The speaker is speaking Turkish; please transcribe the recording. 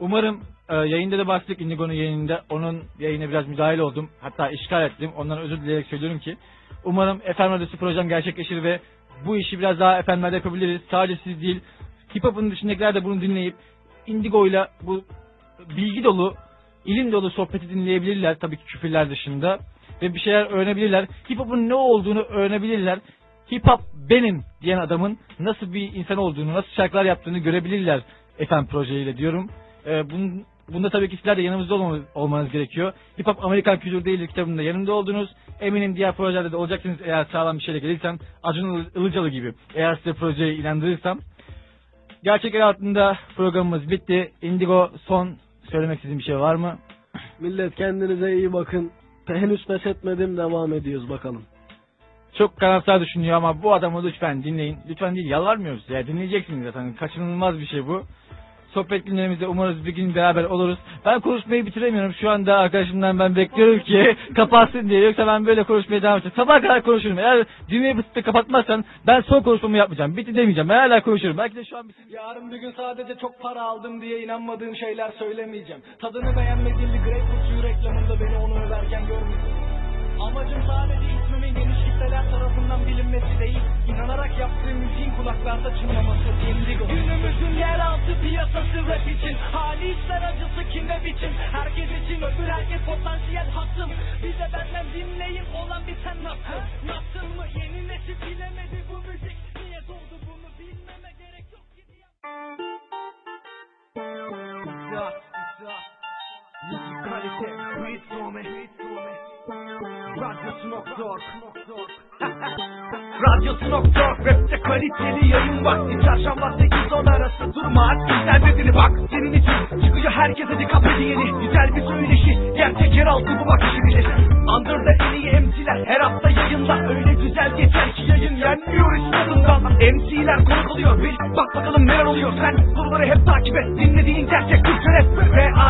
Umarım e, yayında da bahsettik Indigo'nun yayınında. Onun yayına biraz müdahil oldum. Hatta işgal ettim. Ondan özür dileyerek söylüyorum ki. Umarım FM Radyosu projem gerçekleşir ve bu işi biraz daha FM'lerde yapabiliriz. Sadece siz değil, hip hop'un dışındakiler de bunu dinleyip Indigo'yla bu bilgi dolu, ilim dolu sohbeti dinleyebilirler tabii ki küfürler dışında ve bir şeyler öğrenebilirler. Hip hop'un ne olduğunu öğrenebilirler. Hip hop benim diyen adamın nasıl bir insan olduğunu, nasıl şarkılar yaptığını görebilirler FM projeyle diyorum. Ee, bunun, bunda tabii ki sizler de yanımızda olmanız, olmanız gerekiyor. Hip hop Amerikan kültürü değildir kitabında yanımda oldunuz. Eminim diğer projelerde de olacaksınız eğer sağlam bir şeyle gelirsem. Acun Ilıcalı gibi eğer size projeyi inandırırsam. Gerçekler altında programımız bitti. Indigo son söylemek istediğin bir şey var mı? Millet kendinize iyi bakın. Henüz pes etmedim devam ediyoruz bakalım. Çok karamsar düşünüyor ama bu adamı lütfen dinleyin. Lütfen değil yalvarmıyoruz. Ya dinleyeceksiniz zaten. Kaçınılmaz bir şey bu. Sohbet günlerimizde umarız bir gün beraber oluruz. Ben konuşmayı bitiremiyorum. Şu anda arkadaşımdan ben bekliyorum ki kapatsın diye. Yoksa ben böyle konuşmaya devam edeceğim. Sabah kadar konuşurum. Eğer düğmeyi basıp kapatmazsan ben son konuşmamı yapmayacağım. Bitti demeyeceğim. Ben hala konuşurum. Belki de şu an bir Yarın bir gün sadece çok para aldım diye inanmadığım şeyler söylemeyeceğim. Tadını beğenmediğim bir greyfurt suyu reklamında beni onu överken görmeyeceğim. İnanarak yaptığım müziğin kulaklarda çınlaması. Indigo. Günümüzün yeraltı piyasası rap için, hali ister acısı kime biçim. Herkes için öbür herkes potansiyel hasım. Bize benden dinleyin olan biten nasıl? Nasıl mı? Yeni nesil bilemedi bu müzik. Niye doğdu bunu bilmeme gerek yok ki diye. İsa, İsa Müzik kalite, beat forme Radyosu.org Radyosu.org Rapte kaliteli yayın vakti. Çarşamba 8-10 arası durma aç internetini bak. Senin için çıkıyor herkese dikkat yeni Güzel bir söyleşi Gerçek yer aldı bu bak işi bilir. Under'da en iyi MC'ler her hafta yayında Öyle güzel geçer ki yayın yenmiyor hiç MC'ler konuk oluyor bak bakalım neler oluyor. Sen soruları hep takip et dinlediğin gerçek Türkçe rap R-A-D-Y-O-S-U.org